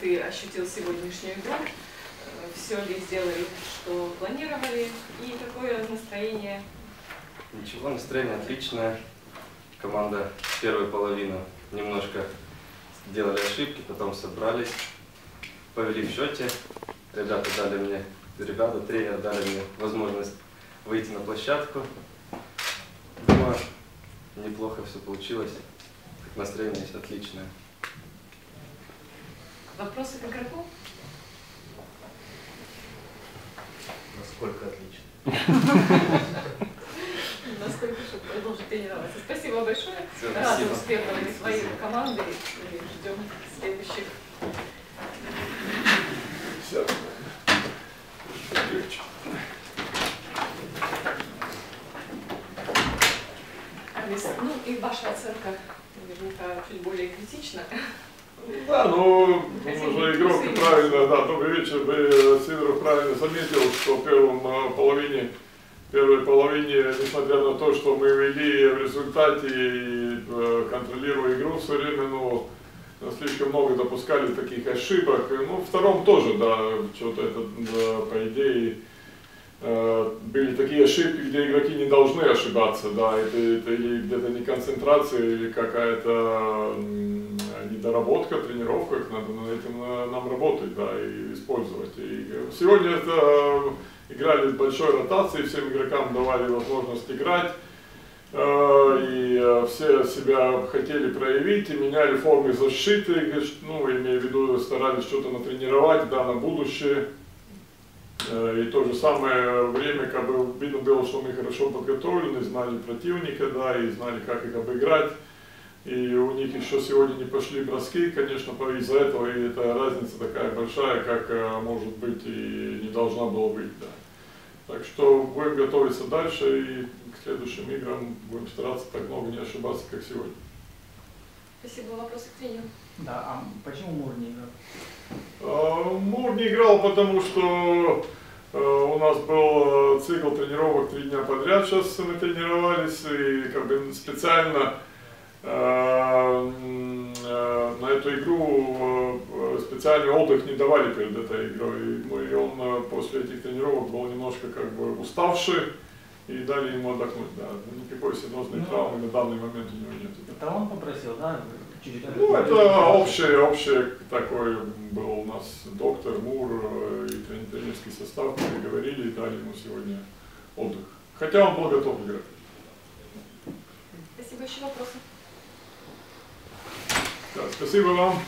ты ощутил сегодняшнюю игру? Все ли сделали, что планировали? И какое настроение? Ничего, настроение отличное. Команда первой половины немножко делали ошибки, потом собрались, повели в счете. Ребята дали мне, ребята, тренер дали мне возможность выйти на площадку. Думаю, неплохо все получилось. Настроение есть отличное. Вопросы к игроку? Насколько отлично. Насколько, чтобы продолжить тренироваться. Спасибо большое. Рады успехам своей команды и ждем следующих. Все. Алис, ну и ваша оценка наверняка чуть более критична. Да, ну, уже игрок правильно, да, добрый вечер. Вы, Сидоров правильно заметил, что в первом э, половине, первой половине, несмотря на то, что мы вели в результате и э, контролируя игру все время, ну, слишком много допускали таких ошибок. Ну, втором тоже, да, что-то это, да, по идее, э, были такие ошибки, где игроки не должны ошибаться, да, это, это или где-то не концентрация, или какая-то недоработка, тренировка, надо над этим э, нам работать, да, и использовать. И э, сегодня это э, играли с большой ротацией, всем игрокам давали возможность играть, Э, и э, все себя хотели проявить и меняли формы защиты, ну, имея в виду, старались что-то натренировать, да, на будущее. Э, И то же самое время, как бы видно было, что мы хорошо подготовлены, знали противника, да, и знали, как их обыграть. И у них еще сегодня не пошли броски, конечно, из-за этого и эта разница такая большая, как э, может быть и не должна была быть, да. Так что будем готовиться дальше и к следующим играм будем стараться так много не ошибаться, как сегодня. Спасибо. Вопросы к тренеру? Да, а почему Мур не играл? Мур не играл, потому что э, у нас был э, цикл тренировок три дня подряд, сейчас мы тренировались, и как бы специально э, на эту игру специальный отдых не давали перед этой игрой. И он после этих тренировок был немножко как бы уставший, и дали ему отдохнуть. Да. Никакой серьезной Ну. травмы на данный момент у него нет. Это он попросил, да? Чуть-чуть Ну, это общее, общее такой был у нас доктор Мур э, и тренерский состав переговорили и дали ему сегодня отдых. Хотя он был готов играть. Спасибо. Еще вопросы? Да, спасибо вам.